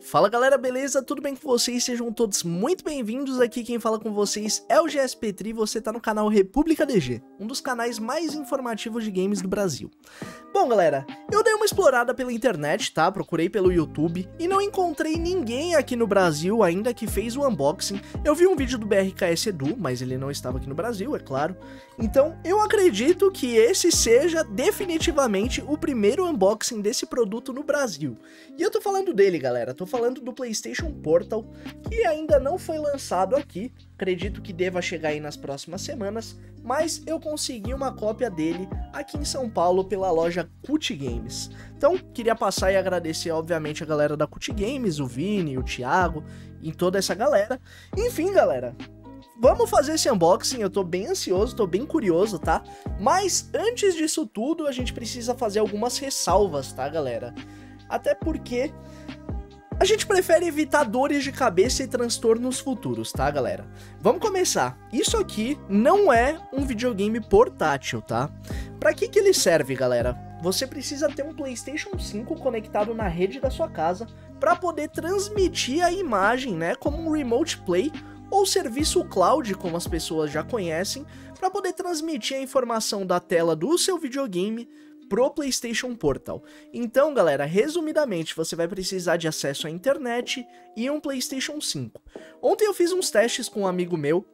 Fala galera, beleza? Tudo bem com vocês? Sejam todos muito bem-vindos. Aqui quem fala com vocês é o GSP Tri, você tá no canal República DG, um dos canais mais informativos de games do Brasil. Bom galera, eu dei uma explorada pela internet, tá? Procurei pelo YouTube e não encontrei ninguém aqui no Brasil ainda que fez o unboxing. Eu vi um vídeo do BRKS Edu, mas ele não estava aqui no Brasil, é claro. Então eu acredito que esse seja definitivamente o primeiro unboxing desse produto no Brasil. E eu tô falando dele galera, tô falando do PlayStation Portal, que ainda não foi lançado aqui, acredito que deva chegar aí nas próximas semanas, mas eu consegui uma cópia dele aqui em São Paulo pela loja Cut Games. Então, queria passar e agradecer, obviamente, a galera da Cut Games, o Vini, o Thiago e toda essa galera. Enfim, galera, vamos fazer esse unboxing, eu tô bem ansioso, tô bem curioso, tá? Mas antes disso tudo, a gente precisa fazer algumas ressalvas, tá, galera? Até porque a gente prefere evitar dores de cabeça e transtornos futuros, tá, galera? Vamos começar. Isso aqui não é um videogame portátil, tá? Para que que ele serve, galera? Você precisa ter um PlayStation 5 conectado na rede da sua casa para poder transmitir a imagem, né, como um remote play ou serviço cloud, como as pessoas já conhecem, para poder transmitir a informação da tela do seu videogame pro PlayStation Portal. Então, galera, resumidamente, você vai precisar de acesso à internet e um PlayStation 5. Ontem eu fiz uns testes com um amigo meu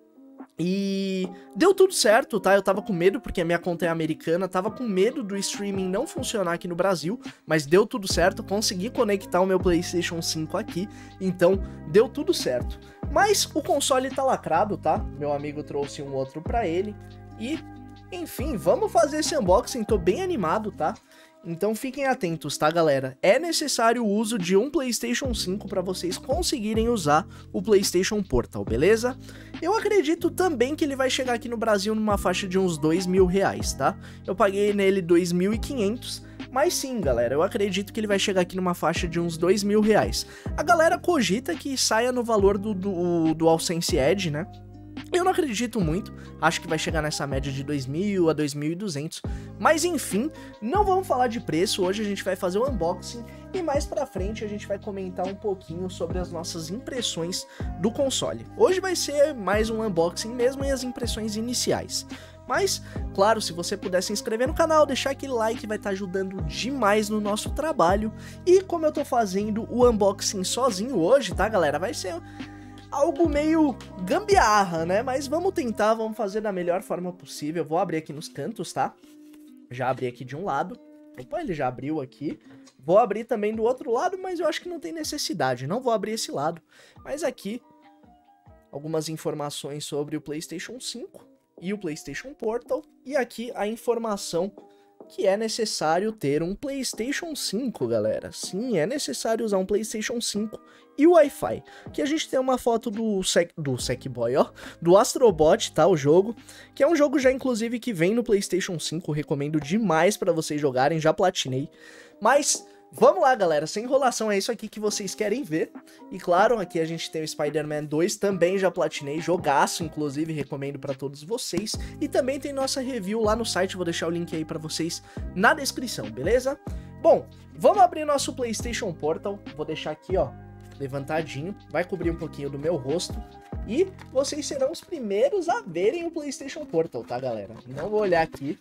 e deu tudo certo, tá? Eu tava com medo porque a minha conta é americana, tava com medo do streaming não funcionar aqui no Brasil, mas deu tudo certo, consegui conectar o meu PlayStation 5 aqui, então deu tudo certo. Mas o console tá lacrado, tá? Meu amigo trouxe um outro para ele e enfim, vamos fazer esse unboxing, tô bem animado, tá? Então fiquem atentos, tá galera? É necessário o uso de um PlayStation 5 para vocês conseguirem usar o PlayStation Portal, beleza? Eu acredito também que ele vai chegar aqui no Brasil numa faixa de uns dois mil reais, tá? Eu paguei nele 2.500, mas sim, galera, eu acredito que ele vai chegar aqui numa faixa de uns dois mil reais. A galera cogita que saia no valor do, do, do AllSense Edge, né? Eu não acredito muito, acho que vai chegar nessa média de 2.000 a 2.200, mas enfim, não vamos falar de preço, hoje a gente vai fazer o um unboxing e mais pra frente a gente vai comentar um pouquinho sobre as nossas impressões do console. Hoje vai ser mais um unboxing mesmo e as impressões iniciais. Mas, claro, se você puder se inscrever no canal, deixar aquele like, vai estar tá ajudando demais no nosso trabalho. E como eu tô fazendo o unboxing sozinho hoje, tá, galera? Vai ser algo meio gambiarra, né? Mas vamos tentar, vamos fazer da melhor forma possível. vou abrir aqui nos cantos, tá? Já abri aqui de um lado. Opa, ele já abriu aqui. Vou abrir também do outro lado, mas eu acho que não tem necessidade. Não vou abrir esse lado. Mas aqui, algumas informações sobre o PlayStation 5 e o PlayStation Portal. E aqui a informação que é necessário ter um PlayStation 5, galera. Sim, é necessário usar um PlayStation 5 e Wi-Fi. Que a gente tem uma foto do Sec, do Sackboy, ó, do Astrobot, tá, o jogo, que é um jogo já inclusive que vem no PlayStation 5, recomendo demais para vocês jogarem, já platinei. Mas Vamos lá, galera, sem enrolação, é isso aqui que vocês querem ver. E claro, aqui a gente tem o Spider-Man 2, também já platinei, jogaço, inclusive, recomendo para todos vocês. E também tem nossa review lá no site, vou deixar o link aí para vocês na descrição, beleza? Bom, vamos abrir nosso PlayStation Portal, vou deixar aqui, ó, levantadinho, vai cobrir um pouquinho do meu rosto. E vocês serão os primeiros a verem o PlayStation Portal, tá, galera? Não vou olhar aqui.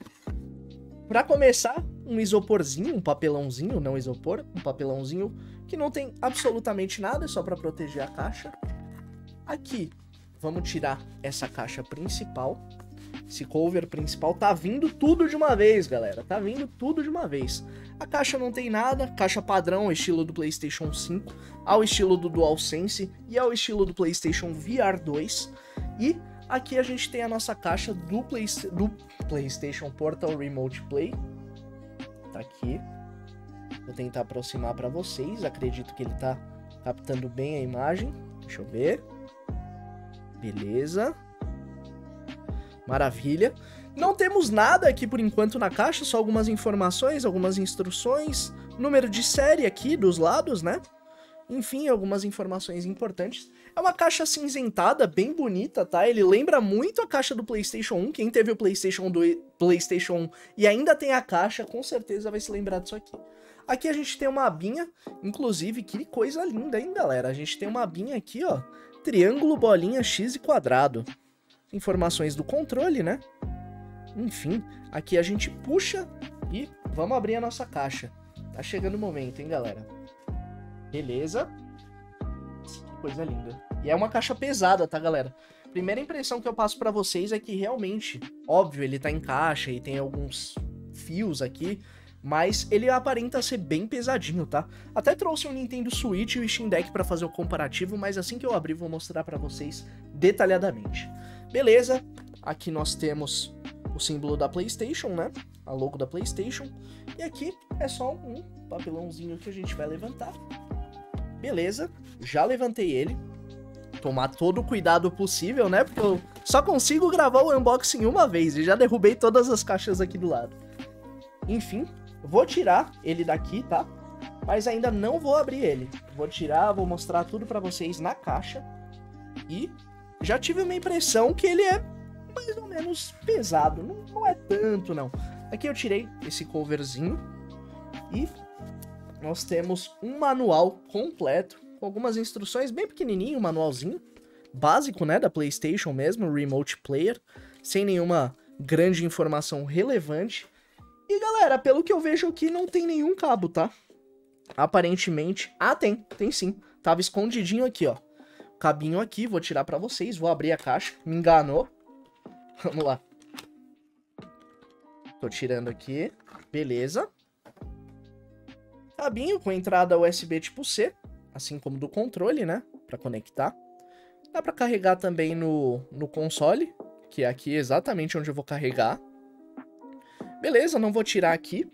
Pra começar, um isoporzinho, um papelãozinho, não isopor, um papelãozinho que não tem absolutamente nada, é só para proteger a caixa. Aqui, vamos tirar essa caixa principal. Esse cover principal tá vindo tudo de uma vez, galera. Tá vindo tudo de uma vez. A caixa não tem nada, caixa padrão, estilo do PlayStation 5, ao estilo do DualSense e ao estilo do PlayStation VR 2. E aqui a gente tem a nossa caixa do, Play do PlayStation Portal Remote Play, tá aqui. Vou tentar aproximar para vocês. Acredito que ele tá captando bem a imagem. Deixa eu ver. Beleza. Maravilha. Não temos nada aqui por enquanto na caixa, só algumas informações, algumas instruções, número de série aqui dos lados, né? Enfim, algumas informações importantes. É uma caixa cinzentada, bem bonita, tá? Ele lembra muito a caixa do PlayStation 1. Quem teve o PlayStation 2, PlayStation 1 e ainda tem a caixa, com certeza vai se lembrar disso aqui. Aqui a gente tem uma abinha, inclusive, que coisa linda, hein, galera? A gente tem uma abinha aqui, ó, triângulo, bolinha, x e quadrado. Informações do controle, né? Enfim, aqui a gente puxa e vamos abrir a nossa caixa. Tá chegando o momento, hein, galera? Beleza. Que coisa linda. E é uma caixa pesada, tá, galera? Primeira impressão que eu passo para vocês é que realmente, óbvio, ele tá em caixa e tem alguns fios aqui, mas ele aparenta ser bem pesadinho, tá? Até trouxe um Nintendo Switch e o Steam Deck para fazer o comparativo, mas assim que eu abrir vou mostrar para vocês detalhadamente. Beleza, aqui nós temos o símbolo da PlayStation, né? A logo da PlayStation. E aqui é só um papelãozinho que a gente vai levantar. Beleza, já levantei ele. Tomar todo o cuidado possível, né? Porque eu só consigo gravar o unboxing uma vez e já derrubei todas as caixas aqui do lado. Enfim, Vou tirar ele daqui, tá? Mas ainda não vou abrir ele. Vou tirar, vou mostrar tudo para vocês na caixa. E já tive uma impressão que ele é mais ou menos pesado. Não, não é tanto, não. Aqui eu tirei esse coverzinho. E nós temos um manual completo. Com algumas instruções bem pequenininho, um manualzinho. Básico, né? Da Playstation mesmo, Remote Player. Sem nenhuma grande informação relevante. E galera, pelo que eu vejo aqui, não tem nenhum cabo, tá? Aparentemente. Ah, tem, tem sim. Tava escondidinho aqui, ó. Cabinho aqui, vou tirar pra vocês. Vou abrir a caixa. Me enganou. Vamos lá. Tô tirando aqui. Beleza. Cabinho com entrada USB tipo C. Assim como do controle, né? Pra conectar. Dá pra carregar também no, no console. Que é aqui exatamente onde eu vou carregar. Beleza, não vou tirar aqui.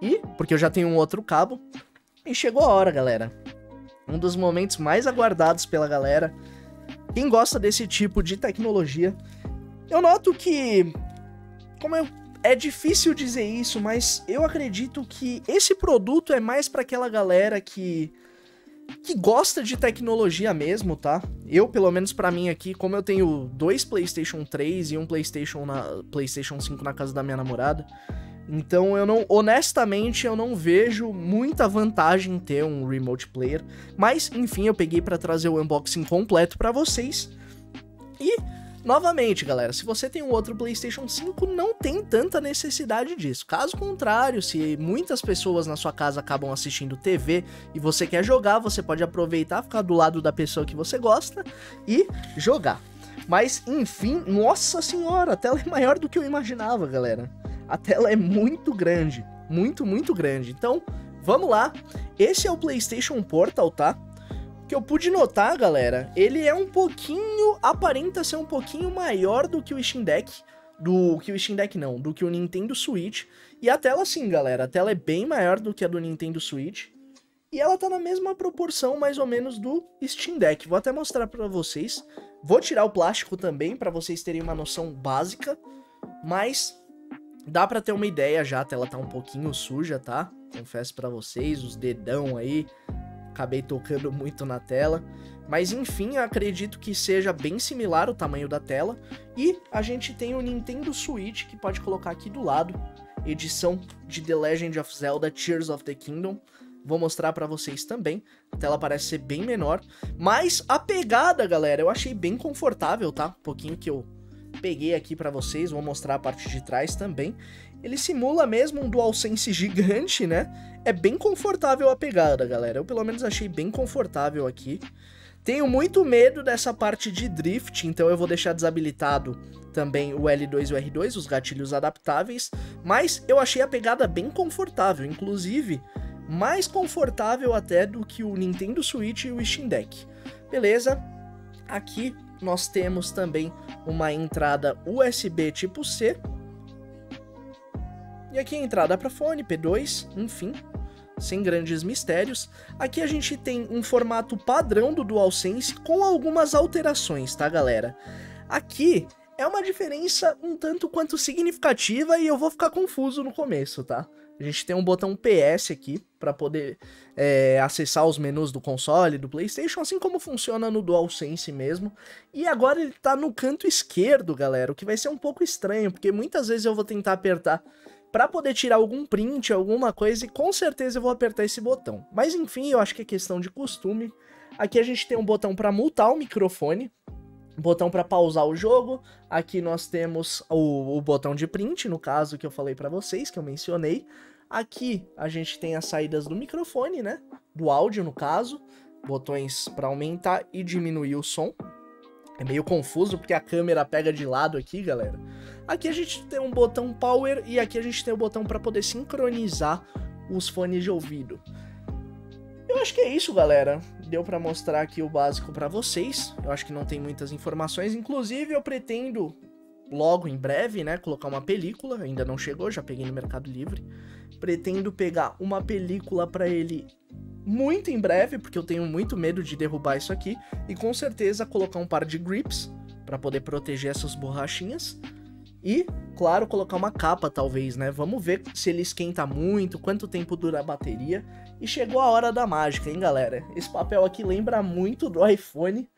E, porque eu já tenho um outro cabo. E chegou a hora, galera. Um dos momentos mais aguardados pela galera. Quem gosta desse tipo de tecnologia. Eu noto que. Como eu, é difícil dizer isso, mas eu acredito que esse produto é mais para aquela galera que que gosta de tecnologia mesmo, tá? Eu, pelo menos para mim aqui, como eu tenho dois PlayStation 3 e um PlayStation na PlayStation 5 na casa da minha namorada, então eu não, honestamente, eu não vejo muita vantagem em ter um remote player, mas enfim, eu peguei para trazer o unboxing completo para vocês. E Novamente, galera, se você tem um outro PlayStation 5, não tem tanta necessidade disso. Caso contrário, se muitas pessoas na sua casa acabam assistindo TV e você quer jogar, você pode aproveitar, ficar do lado da pessoa que você gosta e jogar. Mas, enfim, nossa senhora, a tela é maior do que eu imaginava, galera. A tela é muito grande, muito, muito grande. Então, vamos lá. Esse é o PlayStation Portal, tá? Que eu pude notar, galera, ele é um pouquinho, aparenta ser um pouquinho maior do que o Steam Deck, do que o Steam Deck não, do que o Nintendo Switch. E a tela sim, galera, a tela é bem maior do que a do Nintendo Switch. E ela tá na mesma proporção, mais ou menos, do Steam Deck. Vou até mostrar pra vocês. Vou tirar o plástico também, pra vocês terem uma noção básica. Mas dá pra ter uma ideia já, a tela tá um pouquinho suja, tá? Confesso pra vocês, os dedão aí acabei tocando muito na tela. Mas enfim, acredito que seja bem similar o tamanho da tela. E a gente tem o Nintendo Switch, que pode colocar aqui do lado, edição de The Legend of Zelda Tears of the Kingdom. Vou mostrar para vocês também. A tela parece ser bem menor, mas a pegada, galera, eu achei bem confortável, tá? Um pouquinho que eu peguei aqui para vocês, vou mostrar a parte de trás também. Ele simula mesmo um DualSense gigante, né? É bem confortável a pegada, galera. Eu pelo menos achei bem confortável aqui. Tenho muito medo dessa parte de drift, então eu vou deixar desabilitado também o L2 e o R2, os gatilhos adaptáveis, mas eu achei a pegada bem confortável, inclusive mais confortável até do que o Nintendo Switch e o Steam Deck. Beleza? Aqui nós temos também uma entrada USB tipo C. E aqui a entrada para fone, P2, enfim, sem grandes mistérios. Aqui a gente tem um formato padrão do DualSense com algumas alterações, tá galera? Aqui é uma diferença um tanto quanto significativa e eu vou ficar confuso no começo, tá? A gente tem um botão PS aqui para poder é, acessar os menus do console, do PlayStation, assim como funciona no DualSense mesmo. E agora ele tá no canto esquerdo, galera, o que vai ser um pouco estranho, porque muitas vezes eu vou tentar apertar para poder tirar algum print, alguma coisa, e com certeza eu vou apertar esse botão. Mas enfim, eu acho que é questão de costume. Aqui a gente tem um botão para mutar o microfone, botão para pausar o jogo. Aqui nós temos o, o, botão de print, no caso que eu falei para vocês, que eu mencionei. Aqui a gente tem as saídas do microfone, né? Do áudio, no caso. Botões para aumentar e diminuir o som. É meio confuso porque a câmera pega de lado aqui, galera. Aqui a gente tem um botão power e aqui a gente tem o botão para poder sincronizar os fones de ouvido. Eu acho que é isso, galera. Deu para mostrar aqui o básico para vocês. Eu acho que não tem muitas informações. Inclusive, eu pretendo logo em breve, né, colocar uma película. Ainda não chegou, já peguei no Mercado Livre. Pretendo pegar uma película para ele muito em breve, porque eu tenho muito medo de derrubar isso aqui. E com certeza colocar um par de grips para poder proteger essas borrachinhas. E, claro, colocar uma capa, talvez, né? Vamos ver se ele esquenta muito, quanto tempo dura a bateria. E chegou a hora da mágica, hein, galera? Esse papel aqui lembra muito do iPhone.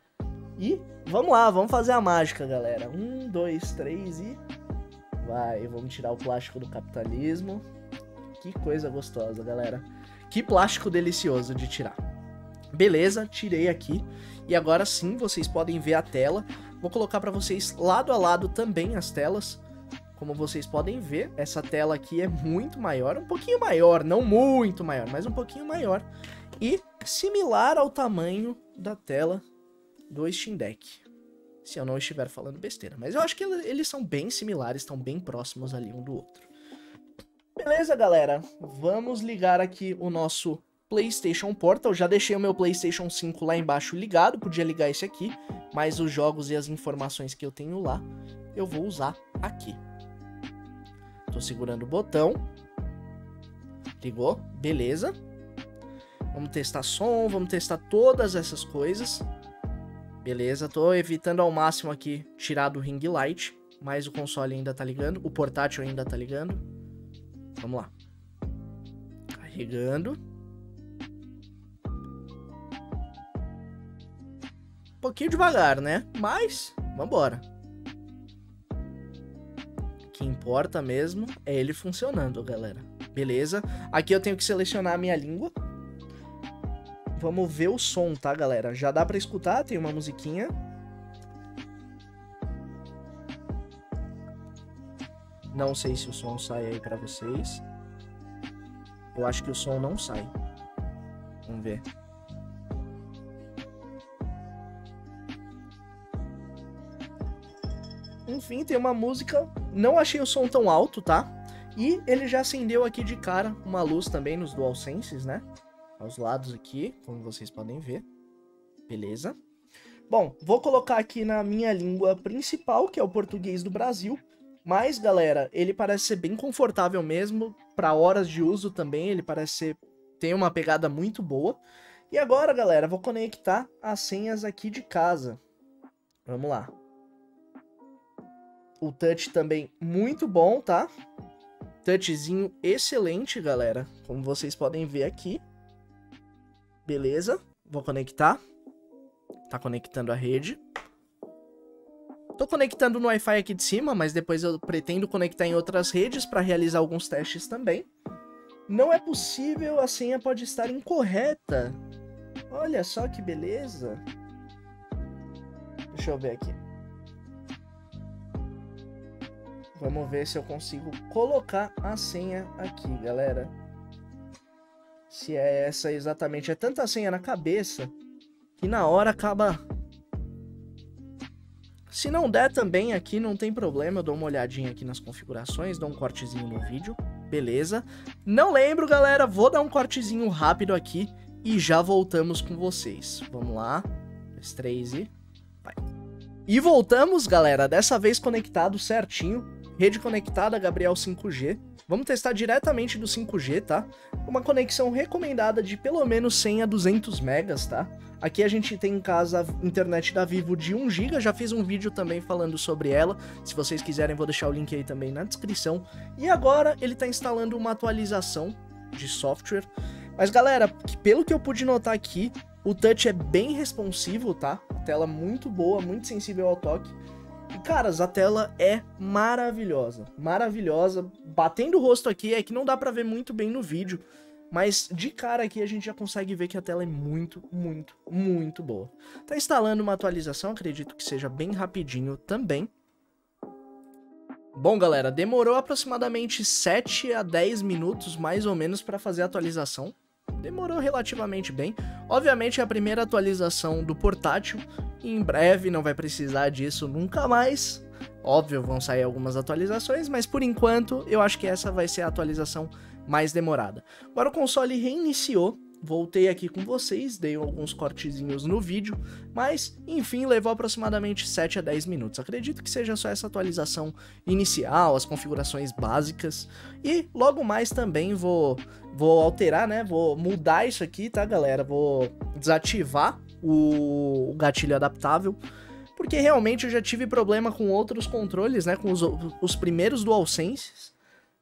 E vamos lá, vamos fazer a mágica, galera. Um, dois, três e... Vai, vamos tirar o plástico do capitalismo. Que coisa gostosa, galera. Que plástico delicioso de tirar. Beleza, tirei aqui. E agora sim, vocês podem ver a tela. Vou colocar para vocês lado a lado também as telas. Como vocês podem ver, essa tela aqui é muito maior, um pouquinho maior, não muito maior, mas um pouquinho maior. E similar ao tamanho da tela do Steam Deck. Se eu não estiver falando besteira. Mas eu acho que eles são bem similares, estão bem próximos ali um do outro. Beleza, galera? Vamos ligar aqui o nosso PlayStation Portal. Já deixei o meu PlayStation 5 lá embaixo ligado, podia ligar esse aqui, mas os jogos e as informações que eu tenho lá, eu vou usar aqui. Tô segurando o botão. Ligou, beleza. Vamos testar som, vamos testar todas essas coisas. Beleza, tô evitando ao máximo aqui tirar do ring light, mas o console ainda tá ligando, o portátil ainda tá ligando. Vamos lá. Carregando. Um pouquinho devagar, né? Mas, vambora. O que importa mesmo é ele funcionando, galera. Beleza? Aqui eu tenho que selecionar a minha língua. Vamos ver o som, tá, galera? Já dá pra escutar, tem uma musiquinha. Não sei se o som sai aí para vocês. Eu acho que o som não sai. Vamos ver. Enfim, tem uma música. Não achei o som tão alto, tá? E ele já acendeu aqui de cara uma luz também nos DualSenses, né? Aos lados aqui, como vocês podem ver. Beleza? Bom, vou colocar aqui na minha língua principal, que é o português do Brasil. Mas, galera, ele parece ser bem confortável mesmo, para horas de uso também, ele parece ser, tem uma pegada muito boa. E agora, galera, vou conectar as senhas aqui de casa. Vamos lá. O touch também muito bom, tá? Touchzinho excelente, galera, como vocês podem ver aqui. Beleza, vou conectar. Tá conectando a rede. Tô conectando no Wi-Fi aqui de cima, mas depois eu pretendo conectar em outras redes para realizar alguns testes também. Não é possível, a senha pode estar incorreta. Olha só que beleza. Deixa eu ver aqui. Vamos ver se eu consigo colocar a senha aqui, galera. Se é essa exatamente. É tanta senha na cabeça que na hora acaba se não der também aqui, não tem problema, eu dou uma olhadinha aqui nas configurações, dou um cortezinho no vídeo, beleza? Não lembro, galera, vou dar um cortezinho rápido aqui e já voltamos com vocês. Vamos lá, dois, três e... vai. E voltamos, galera, dessa vez conectado certinho, rede conectada, Gabriel 5G. Vamos testar diretamente do 5G, tá? Uma conexão recomendada de pelo menos 100 a 200 megas, tá? Aqui a gente tem em casa a internet da Vivo de 1 GB, já fiz um vídeo também falando sobre ela. Se vocês quiserem, vou deixar o link aí também na descrição. E agora ele está instalando uma atualização de software. Mas galera, pelo que eu pude notar aqui, o touch é bem responsivo, tá? Tela muito boa, muito sensível ao toque. Caras, a tela é maravilhosa, maravilhosa. Batendo o rosto aqui é que não dá pra ver muito bem no vídeo, mas de cara aqui a gente já consegue ver que a tela é muito, muito, muito boa. Tá instalando uma atualização, acredito que seja bem rapidinho também. Bom, galera, demorou aproximadamente 7 a 10 minutos, mais ou menos, para fazer a atualização. Demorou relativamente bem. Obviamente é a primeira atualização do portátil, em breve não vai precisar disso nunca mais. Óbvio, vão sair algumas atualizações, mas por enquanto eu acho que essa vai ser a atualização mais demorada. Agora o console reiniciou, voltei aqui com vocês, dei alguns cortezinhos no vídeo, mas enfim, levou aproximadamente 7 a 10 minutos. Acredito que seja só essa atualização inicial, as configurações básicas, e logo mais também vou, vou alterar, né, vou mudar isso aqui, tá galera, vou desativar o, gatilho adaptável, porque realmente eu já tive problema com outros controles, né, com os, os primeiros DualSenses,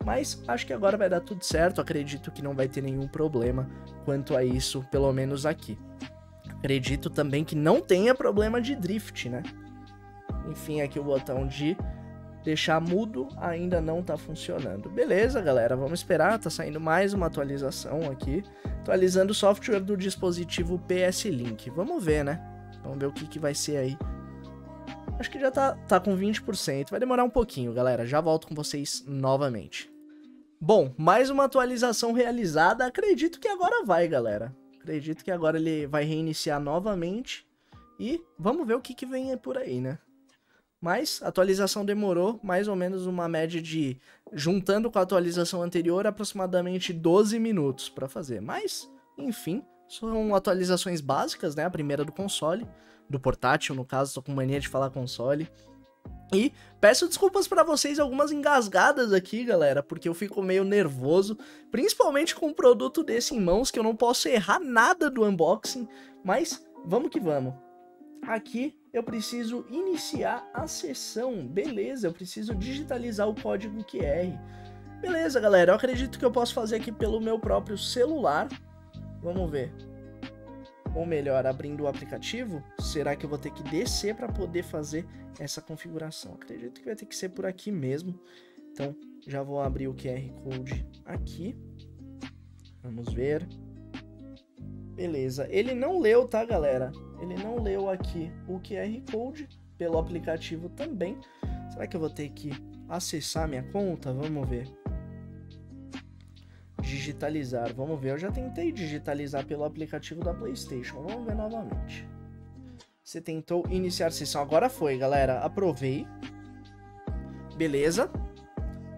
mas acho que agora vai dar tudo certo, acredito que não vai ter nenhum problema quanto a isso, pelo menos aqui. Acredito também que não tenha problema de drift, né? Enfim, aqui o botão de deixar mudo ainda não tá funcionando. Beleza, galera, vamos esperar, tá saindo mais uma atualização aqui, atualizando o software do dispositivo PS Link. Vamos ver, né? Vamos ver o que, que vai ser aí Acho que já tá, tá com 20%. Vai demorar um pouquinho, galera. Já volto com vocês novamente. Bom, mais uma atualização realizada. Acredito que agora vai, galera. Acredito que agora ele vai reiniciar novamente. E vamos ver o que, que vem por aí, né? Mas a atualização demorou mais ou menos uma média de, juntando com a atualização anterior, aproximadamente 12 minutos para fazer. Mas, enfim, são atualizações básicas, né? A primeira do console do portátil, no caso, tô com mania de falar console. E peço desculpas para vocês algumas engasgadas aqui, galera, porque eu fico meio nervoso, principalmente com um produto desse em mãos que eu não posso errar nada do unboxing, mas vamos que vamos. Aqui eu preciso iniciar a sessão, beleza, eu preciso digitalizar o código QR. Beleza, galera, eu acredito que eu posso fazer aqui pelo meu próprio celular. Vamos ver ou melhor, abrindo o aplicativo, será que eu vou ter que descer para poder fazer essa configuração? Acredito que vai ter que ser por aqui mesmo. Então, já vou abrir o QR Code aqui. Vamos ver. Beleza. Ele não leu, tá, galera? Ele não leu aqui o QR Code pelo aplicativo também. Será que eu vou ter que acessar minha conta? Vamos ver digitalizar. Vamos ver, eu já tentei digitalizar pelo aplicativo da PlayStation. Vamos ver novamente. Você tentou iniciar sessão. Agora foi, galera. Aprovei. Beleza.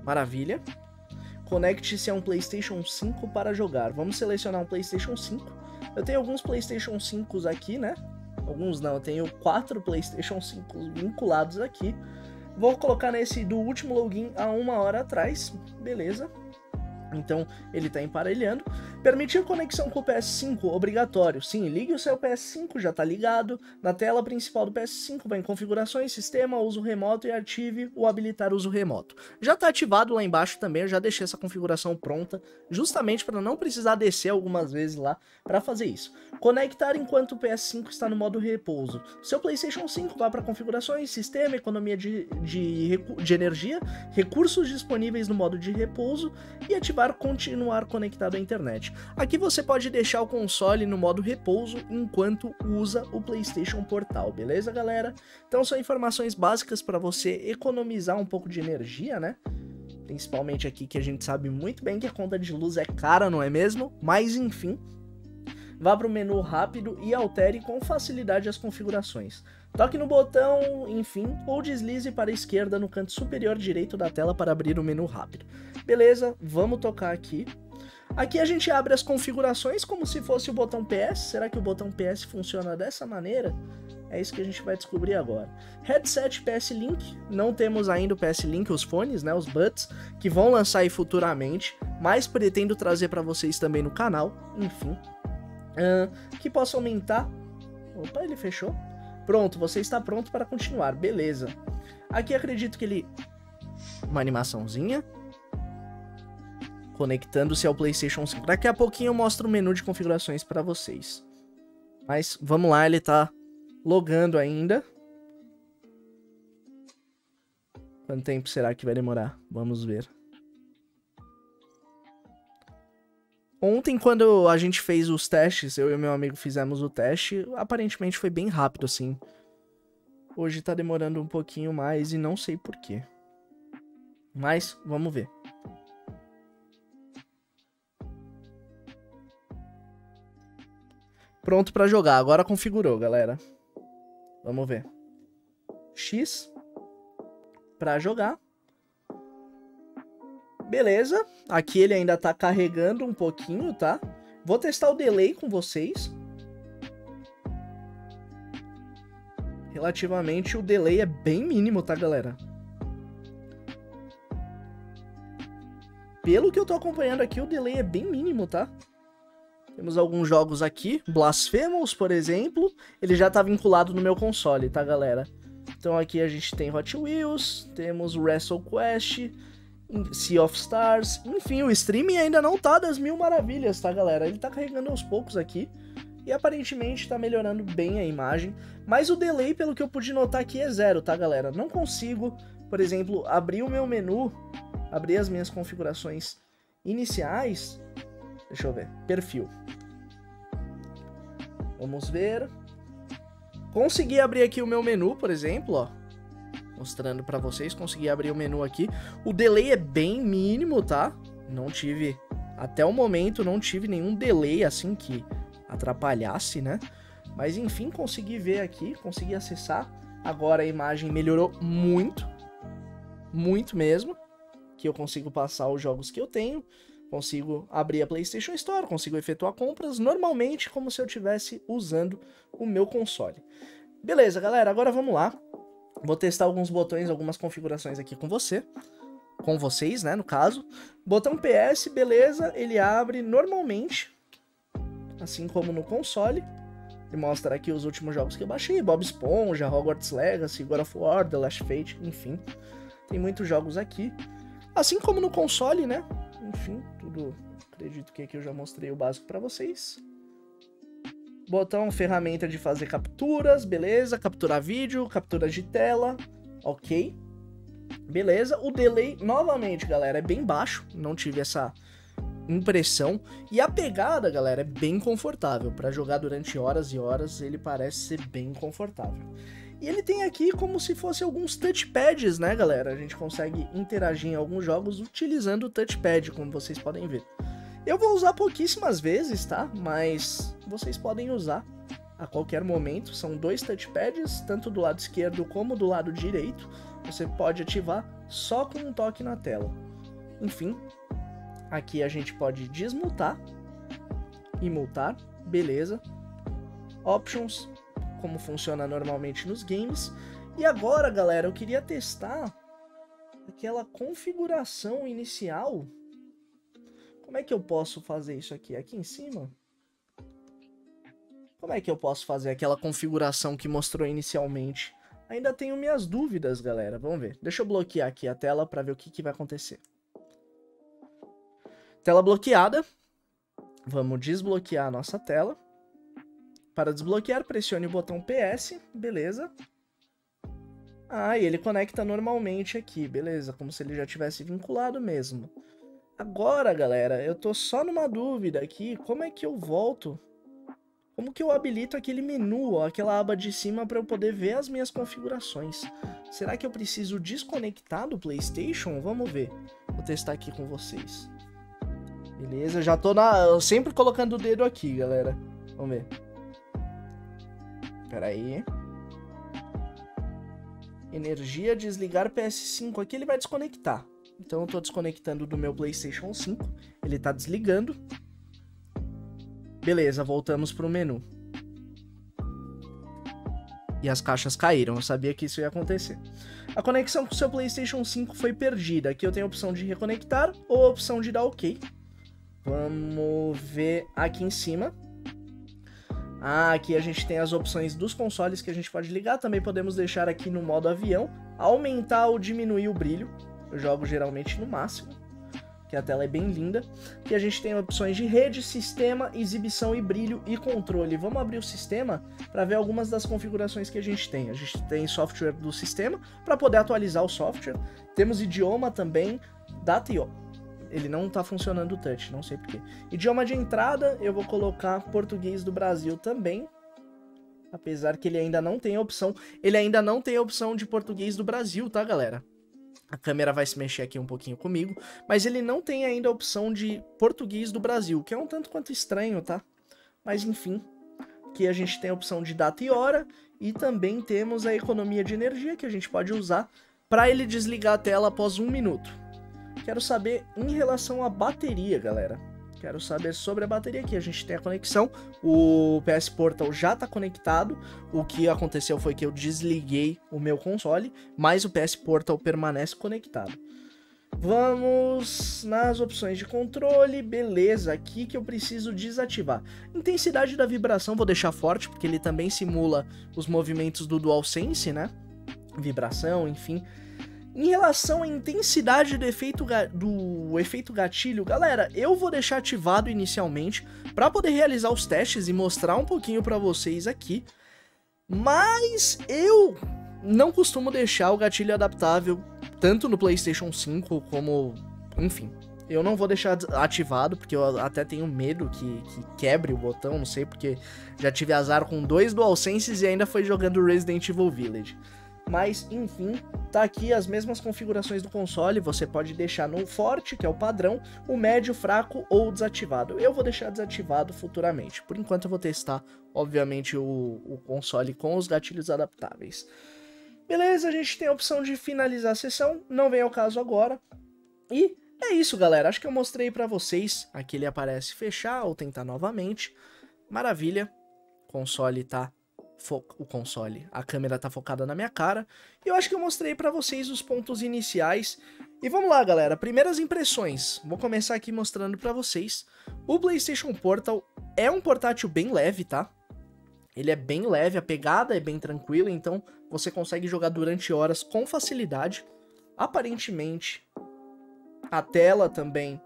Maravilha. Conecte-se a um PlayStation 5 para jogar. Vamos selecionar um PlayStation 5. Eu tenho alguns PlayStation 5 aqui, né? Alguns não, eu tenho quatro PlayStation 5 vinculados aqui. Vou colocar nesse do último login há uma hora atrás. Beleza. Então ele está emparelhando. Permitir conexão com o PS5 obrigatório. Sim, ligue o seu PS5, já está ligado. Na tela principal do PS5 vai em configurações, sistema, uso remoto e ative o habilitar uso remoto. Já está ativado lá embaixo também, eu já deixei essa configuração pronta, justamente para não precisar descer algumas vezes lá para fazer isso. Conectar enquanto o PS5 está no modo repouso. Seu PlayStation 5 vá para configurações, sistema, economia de, de, de energia, recursos disponíveis no modo de repouso e ativar ativar continuar conectado à internet. Aqui você pode deixar o console no modo repouso enquanto usa o PlayStation Portal, beleza, galera? Então são informações básicas para você economizar um pouco de energia, né? Principalmente aqui que a gente sabe muito bem que a conta de luz é cara, não é mesmo? Mas enfim, vá para o menu rápido e altere com facilidade as configurações. Toque no botão, enfim, ou deslize para a esquerda no canto superior direito da tela para abrir o menu rápido. Beleza, vamos tocar aqui. Aqui a gente abre as configurações como se fosse o botão PS. Será que o botão PS funciona dessa maneira? É isso que a gente vai descobrir agora. Headset PS Link, não temos ainda o PS Link, os fones, né, os buds, que vão lançar aí futuramente, mas pretendo trazer para vocês também no canal, enfim. Uh, que possa aumentar... Opa, ele fechou. Pronto, você está pronto para continuar, beleza. Aqui acredito que ele... Uma animaçãozinha. Conectando-se ao PlayStation 5. Daqui a pouquinho eu mostro o menu de configurações para vocês. Mas vamos lá, ele está logando ainda. Quanto tempo será que vai demorar? Vamos ver. Ontem, quando a gente fez os testes, eu e meu amigo fizemos o teste, aparentemente foi bem rápido, assim. Hoje tá demorando um pouquinho mais e não sei porquê. Mas, vamos ver. Pronto para jogar. Agora configurou, galera. Vamos ver. X para jogar. Beleza. Aqui ele ainda tá carregando um pouquinho, tá? Vou testar o delay com vocês. Relativamente, o delay é bem mínimo, tá, galera? Pelo que eu tô acompanhando aqui, o delay é bem mínimo, tá? Temos alguns jogos aqui. Blasphemous, por exemplo. Ele já tá vinculado no meu console, tá, galera? Então aqui a gente tem Hot Wheels, temos WrestleQuest, Sea of Stars, enfim, o streaming ainda não tá das mil maravilhas, tá, galera? Ele tá carregando aos poucos aqui e aparentemente tá melhorando bem a imagem, mas o delay, pelo que eu pude notar aqui, é zero, tá, galera? Não consigo, por exemplo, abrir o meu menu, abrir as minhas configurações iniciais, deixa eu ver, perfil. Vamos ver. Consegui abrir aqui o meu menu, por exemplo, ó mostrando para vocês, consegui abrir o menu aqui. O delay é bem mínimo, tá? Não tive, até o momento, não tive nenhum delay assim que atrapalhasse, né? Mas enfim, consegui ver aqui, consegui acessar. Agora a imagem melhorou muito, muito mesmo, que eu consigo passar os jogos que eu tenho, consigo abrir a PlayStation Store, consigo efetuar compras normalmente como se eu estivesse usando o meu console. Beleza, galera, agora vamos lá. Vou testar alguns botões, algumas configurações aqui com você. Com vocês, né, no caso. Botão PS, beleza, ele abre normalmente. Assim como no console. Ele mostra aqui os últimos jogos que eu baixei. Bob Esponja, Hogwarts Legacy, God of War, The Last Fate, enfim. Tem muitos jogos aqui. Assim como no console, né? Enfim, tudo... Acredito que aqui eu já mostrei o básico para vocês. Botão ferramenta de fazer capturas, beleza. Capturar vídeo, captura de tela, ok. Beleza. O delay, novamente, galera, é bem baixo. Não tive essa impressão. E a pegada, galera, é bem confortável. Para jogar durante horas e horas, ele parece ser bem confortável. E ele tem aqui como se fosse alguns touchpads, né, galera? A gente consegue interagir em alguns jogos utilizando o touchpad, como vocês podem ver. Eu vou usar pouquíssimas vezes, tá? Mas vocês podem usar a qualquer momento. São dois touchpads, tanto do lado esquerdo como do lado direito. Você pode ativar só com um toque na tela. Enfim, aqui a gente pode desmutar e multar, beleza. Options, como funciona normalmente nos games. E agora, galera, eu queria testar aquela configuração inicial como é que eu posso fazer isso aqui? Aqui em cima? Como é que eu posso fazer aquela configuração que mostrou inicialmente? Ainda tenho minhas dúvidas, galera. Vamos ver. Deixa eu bloquear aqui a tela para ver o que, que vai acontecer. Tela bloqueada. Vamos desbloquear a nossa tela. Para desbloquear, pressione o botão PS. Beleza. Ah, e ele conecta normalmente aqui. Beleza, como se ele já tivesse vinculado mesmo. Agora, galera, eu tô só numa dúvida aqui, como é que eu volto? Como que eu habilito aquele menu, ó, aquela aba de cima para eu poder ver as minhas configurações? Será que eu preciso desconectar do PlayStation? Vamos ver. Vou testar aqui com vocês. Beleza, já tô na, sempre colocando o dedo aqui, galera. Vamos ver. Pera aí. Energia, desligar PS5. Aqui ele vai desconectar. Então eu tô desconectando do meu PlayStation 5. Ele tá desligando. Beleza, voltamos pro menu. E as caixas caíram, eu sabia que isso ia acontecer. A conexão com o seu PlayStation 5 foi perdida. Aqui eu tenho a opção de reconectar ou a opção de dar OK. Vamos ver aqui em cima. Ah, aqui a gente tem as opções dos consoles que a gente pode ligar. Também podemos deixar aqui no modo avião, aumentar ou diminuir o brilho. Eu jogo geralmente no máximo. que a tela é bem linda. E a gente tem opções de rede, sistema, exibição e brilho e controle. Vamos abrir o sistema para ver algumas das configurações que a gente tem. A gente tem software do sistema para poder atualizar o software. Temos idioma também, data e ele não está funcionando o touch, não sei porquê. Idioma de entrada, eu vou colocar português do Brasil também. Apesar que ele ainda não tem opção. Ele ainda não tem opção de português do Brasil, tá, galera? A câmera vai se mexer aqui um pouquinho comigo, mas ele não tem ainda a opção de português do Brasil, que é um tanto quanto estranho, tá? Mas enfim, aqui a gente tem a opção de data e hora e também temos a economia de energia que a gente pode usar para ele desligar a tela após um minuto. Quero saber em relação à bateria, galera. Quero saber sobre a bateria aqui. A gente tem a conexão, o PS Portal já está conectado. O que aconteceu foi que eu desliguei o meu console, mas o PS Portal permanece conectado. Vamos nas opções de controle, beleza, aqui que eu preciso desativar. Intensidade da vibração vou deixar forte, porque ele também simula os movimentos do DualSense, né? Vibração, enfim. Em relação à intensidade do efeito, do efeito gatilho, galera, eu vou deixar ativado inicialmente para poder realizar os testes e mostrar um pouquinho para vocês aqui. Mas eu não costumo deixar o gatilho adaptável tanto no PlayStation 5 como, enfim, eu não vou deixar ativado, porque eu até tenho medo que, que, quebre o botão, não sei, porque já tive azar com dois DualSenses e ainda foi jogando Resident Evil Village. Mas, enfim, tá aqui as mesmas configurações do console, você pode deixar no forte, que é o padrão, o médio, fraco ou desativado. Eu vou deixar desativado futuramente. Por enquanto eu vou testar, obviamente, o, o console com os gatilhos adaptáveis. Beleza, a gente tem a opção de finalizar a sessão, não vem ao caso agora. E é isso, galera. Acho que eu mostrei para vocês. Aqui ele aparece fechar ou tentar novamente. Maravilha. O console tá o console. A câmera tá focada na minha cara. E eu acho que eu mostrei para vocês os pontos iniciais. E vamos lá, galera. Primeiras impressões. Vou começar aqui mostrando para vocês. O PlayStation Portal é um portátil bem leve, tá? Ele é bem leve, a pegada é bem tranquila, então você consegue jogar durante horas com facilidade. Aparentemente, a tela também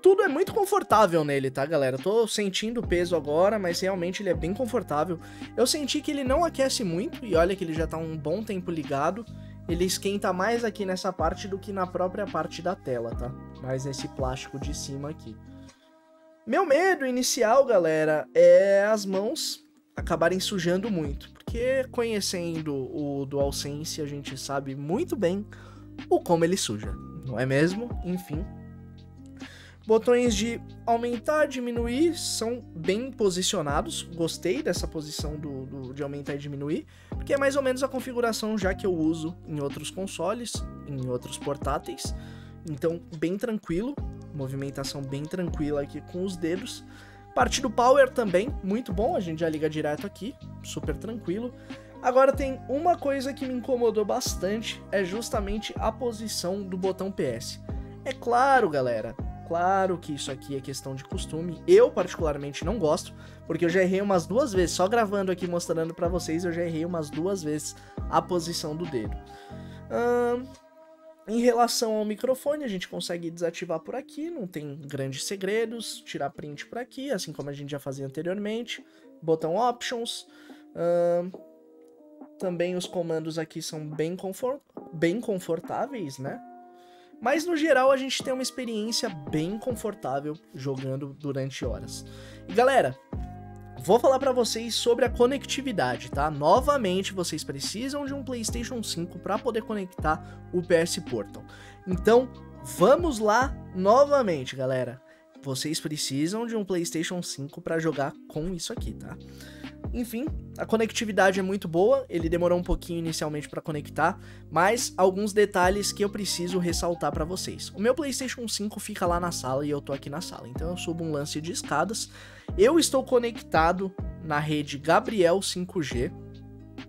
tudo é muito confortável nele, tá, galera? tô sentindo o peso agora, mas realmente ele é bem confortável. Eu senti que ele não aquece muito, e olha que ele já tá um bom tempo ligado. Ele esquenta mais aqui nessa parte do que na própria parte da tela, tá? Mais nesse plástico de cima aqui. Meu medo inicial, galera, é as mãos acabarem sujando muito. Porque conhecendo o DualSense, a gente sabe muito bem o como ele suja, não é mesmo? Enfim, Botões de aumentar, diminuir são bem posicionados. Gostei dessa posição do, do, de aumentar e diminuir, porque é mais ou menos a configuração já que eu uso em outros consoles, em outros portáteis. Então, bem tranquilo, movimentação bem tranquila aqui com os dedos. Parte do power também, muito bom, a gente já liga direto aqui, super tranquilo. Agora tem uma coisa que me incomodou bastante, é justamente a posição do botão PS. É claro, galera, Claro que isso aqui é questão de costume. Eu, particularmente, não gosto, porque eu já errei umas duas vezes. Só gravando aqui, mostrando para vocês, eu já errei umas duas vezes a posição do dedo. Hum, em relação ao microfone, a gente consegue desativar por aqui, não tem grandes segredos. Tirar print por aqui, assim como a gente já fazia anteriormente. Botão Options. Hum, também os comandos aqui são bem, confort bem confortáveis, né? Mas no geral a gente tem uma experiência bem confortável jogando durante horas. E galera, vou falar para vocês sobre a conectividade, tá? Novamente, vocês precisam de um PlayStation 5 para poder conectar o PS Portal. Então, vamos lá novamente, galera. Vocês precisam de um PlayStation 5 para jogar com isso aqui, tá? Enfim, a conectividade é muito boa, ele demorou um pouquinho inicialmente para conectar, mas alguns detalhes que eu preciso ressaltar para vocês. O meu PlayStation 5 fica lá na sala e eu tô aqui na sala, então eu subo um lance de escadas. Eu estou conectado na rede Gabriel 5G,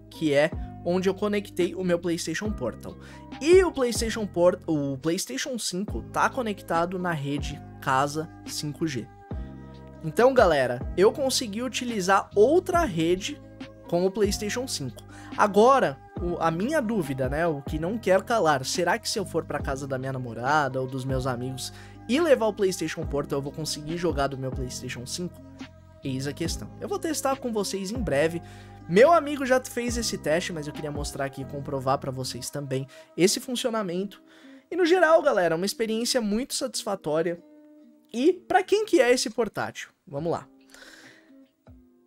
que é onde eu conectei o meu PlayStation Portal. E o PlayStation Port, o PlayStation 5 tá conectado na rede Casa 5G. Então, galera, eu consegui utilizar outra rede com o PlayStation 5. Agora, o, a minha dúvida, né? O que não quer calar. Será que se eu for pra casa da minha namorada ou dos meus amigos e levar o PlayStation Portal, eu vou conseguir jogar do meu PlayStation 5? Eis a questão. Eu vou testar com vocês em breve. Meu amigo já fez esse teste, mas eu queria mostrar aqui e comprovar para vocês também esse funcionamento. E no geral, galera, uma experiência muito satisfatória. E para quem que é esse portátil? Vamos lá.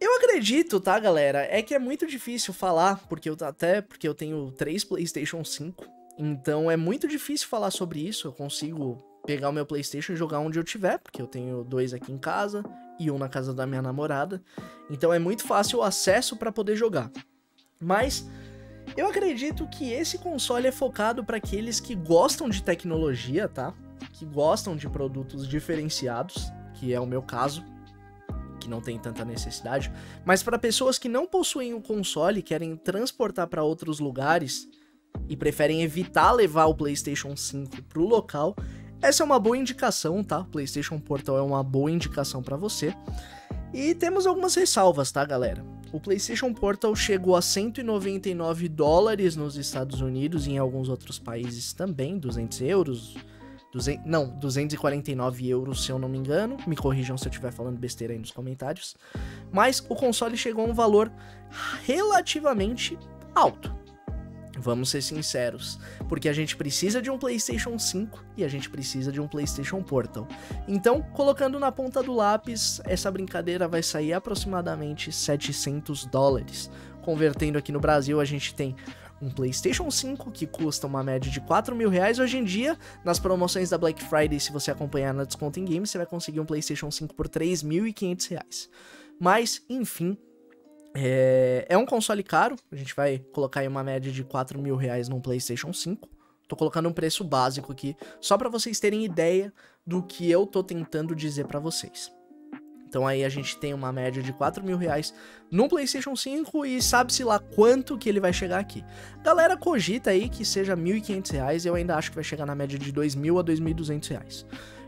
Eu acredito, tá, galera? É que é muito difícil falar, porque eu até porque eu tenho três PlayStation 5, então é muito difícil falar sobre isso. Eu consigo pegar o meu PlayStation e jogar onde eu tiver, porque eu tenho dois aqui em casa e um na casa da minha namorada. Então é muito fácil o acesso para poder jogar. Mas eu acredito que esse console é focado para aqueles que gostam de tecnologia, tá? Que gostam de produtos diferenciados, que é o meu caso que não tem tanta necessidade, mas para pessoas que não possuem um console e querem transportar para outros lugares e preferem evitar levar o PlayStation 5 para o local, essa é uma boa indicação, tá? O PlayStation Portal é uma boa indicação para você. E temos algumas ressalvas, tá, galera? O PlayStation Portal chegou a 199 dólares nos Estados Unidos e em alguns outros países também, 200 euros, 200, não, 249 euros se eu não me engano. Me corrijam se eu estiver falando besteira aí nos comentários. Mas o console chegou a um valor relativamente alto. Vamos ser sinceros, porque a gente precisa de um PlayStation 5 e a gente precisa de um PlayStation Portal. Então, colocando na ponta do lápis, essa brincadeira vai sair aproximadamente 700 dólares. Convertendo aqui no Brasil, a gente tem um PlayStation 5 que custa uma média de 4 mil reais. Hoje em dia, nas promoções da Black Friday, se você acompanhar na Desconto em Games, você vai conseguir um PlayStation 5 por 3.500 reais. Mas, enfim, é, é, um console caro. A gente vai colocar aí uma média de 4 mil reais num PlayStation 5. Tô colocando um preço básico aqui, só para vocês terem ideia do que eu tô tentando dizer para vocês. Então aí a gente tem uma média de 4 mil reais no PlayStation 5 e sabe-se lá quanto que ele vai chegar aqui. Galera cogita aí que seja 1.500 reais, eu ainda acho que vai chegar na média de 2.000 a 2.200 reais.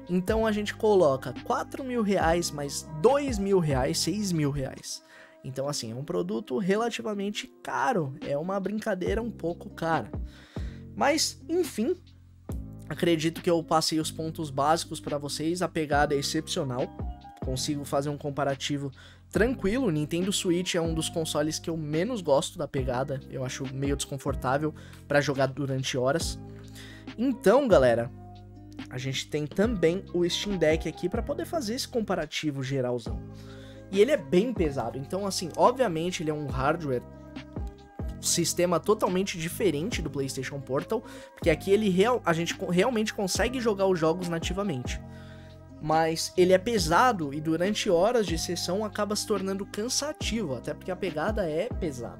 Então a gente coloca 4 mil reais mais 2 mil reais, 6 mil reais. Então assim, é um produto relativamente caro, é uma brincadeira um pouco cara. Mas, enfim, acredito que eu passei os pontos básicos para vocês, a pegada é excepcional consigo fazer um comparativo tranquilo. O Nintendo Switch é um dos consoles que eu menos gosto da pegada, eu acho meio desconfortável para jogar durante horas. Então, galera, a gente tem também o Steam Deck aqui para poder fazer esse comparativo geralzão. E ele é bem pesado, então assim, obviamente ele é um hardware sistema totalmente diferente do PlayStation Portal, porque aqui ele real, a gente realmente consegue jogar os jogos nativamente mas ele é pesado e durante horas de sessão acaba se tornando cansativo, até porque a pegada é pesada.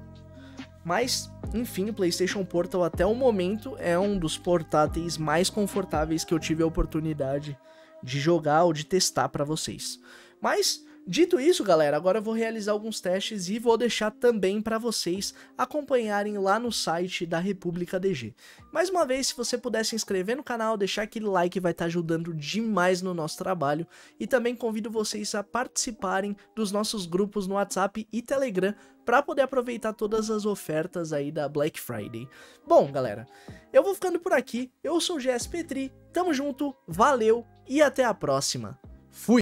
Mas, enfim, o PlayStation Portal até o momento é um dos portáteis mais confortáveis que eu tive a oportunidade de jogar ou de testar para vocês. Mas Dito isso, galera, agora eu vou realizar alguns testes e vou deixar também para vocês acompanharem lá no site da República DG. Mais uma vez, se você puder se inscrever no canal, deixar aquele like vai estar tá ajudando demais no nosso trabalho e também convido vocês a participarem dos nossos grupos no WhatsApp e Telegram para poder aproveitar todas as ofertas aí da Black Friday. Bom, galera, eu vou ficando por aqui. Eu sou o GS Petri, tamo junto, valeu e até a próxima. Fui!